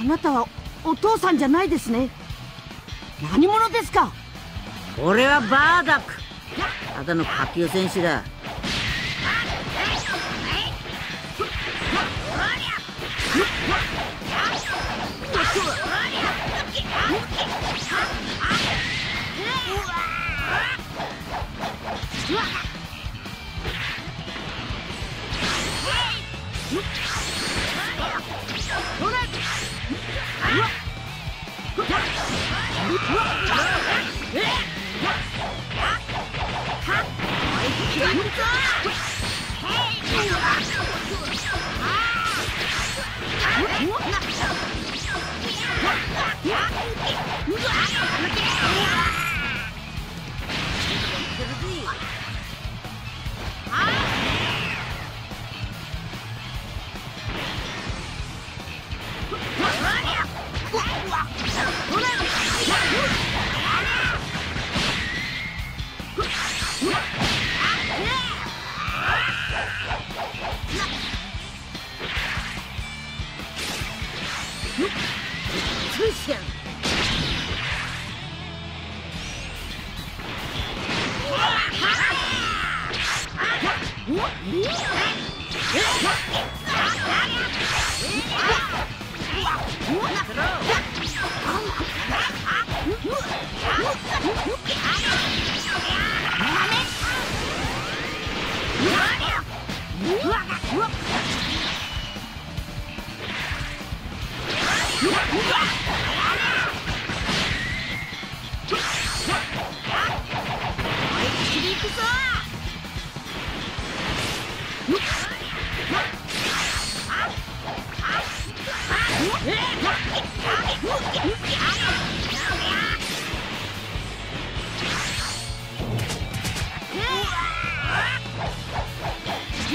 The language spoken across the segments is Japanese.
あなたはお父さんじゃないですね。何者ですか？俺はバーダック。ただの下級選手だ Yeah! Yeah! 不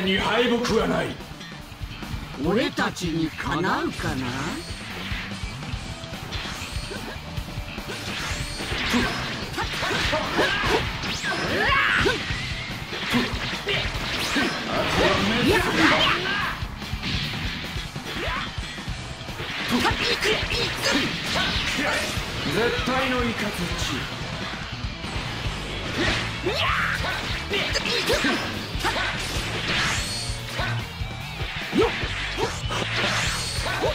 に敗北はない。俺たちにかな？うかな絶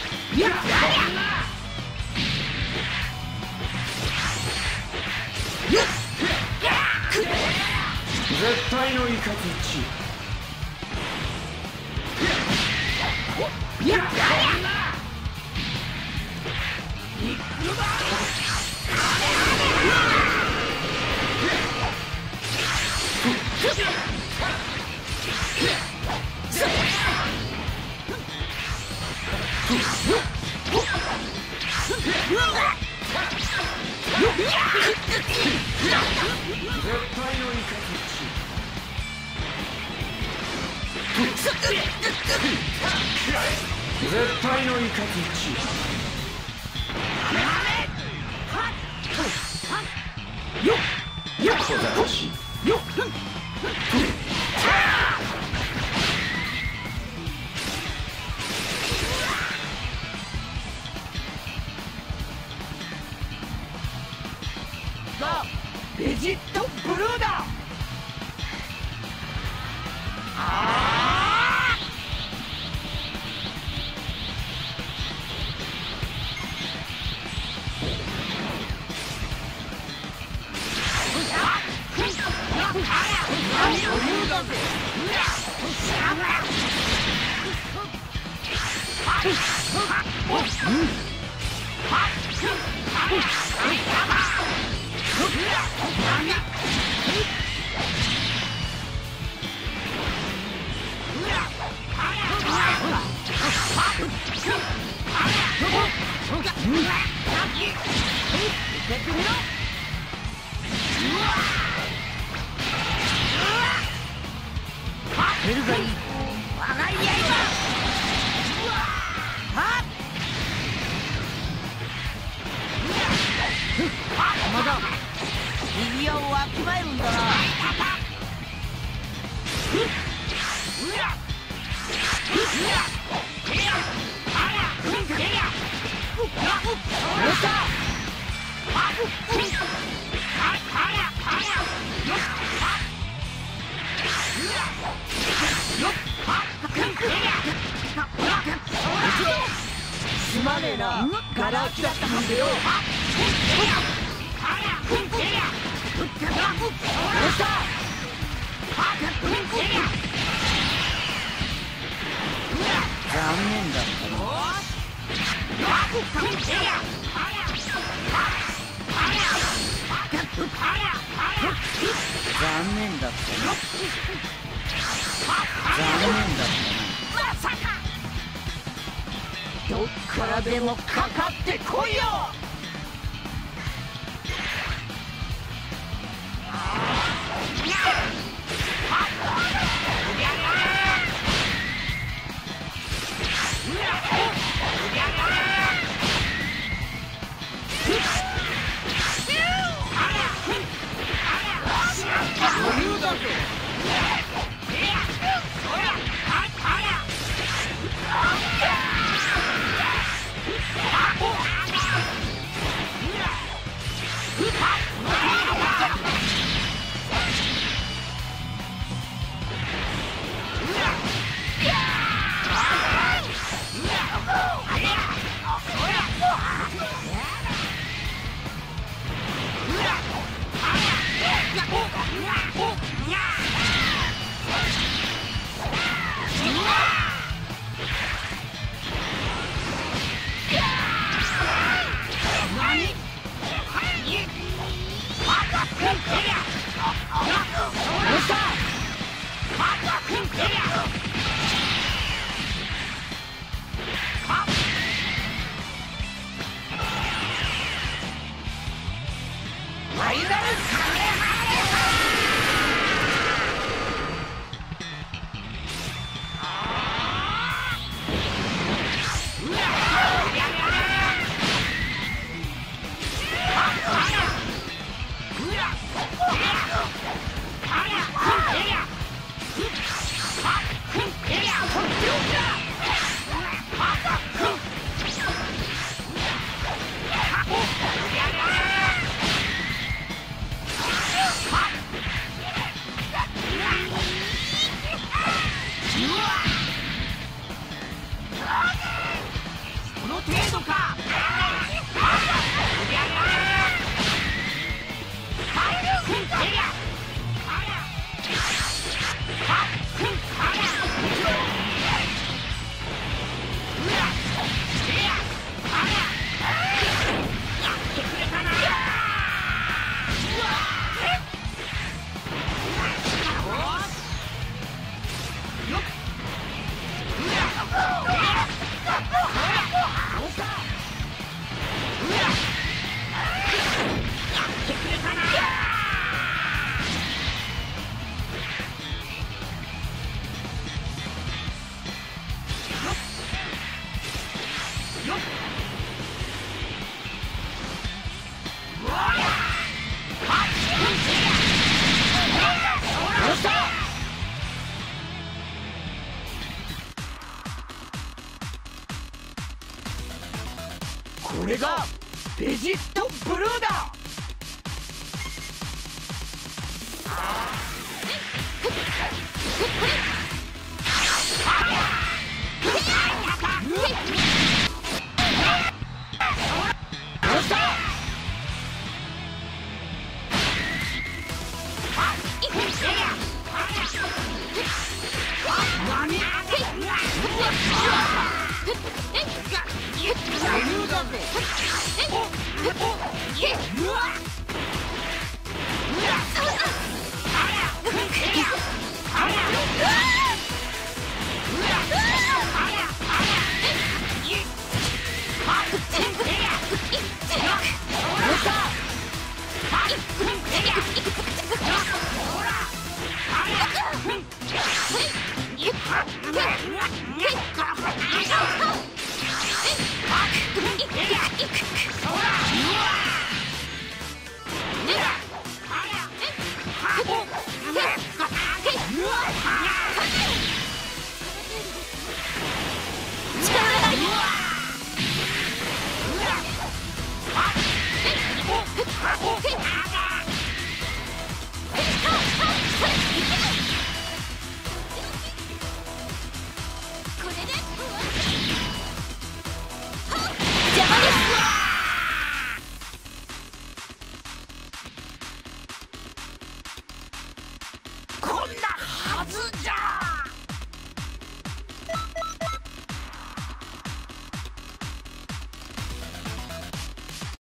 対のイカズチ絶対のイ絶対のイカズチ小ざしベ絶出右をわきまえるんだな。すまねえな。ガラ空きだったもんでよ念だったな。残念だったな。残念だったな。どっからでもかかってこいよ Ah! ファイナルカメハよっ。うわっ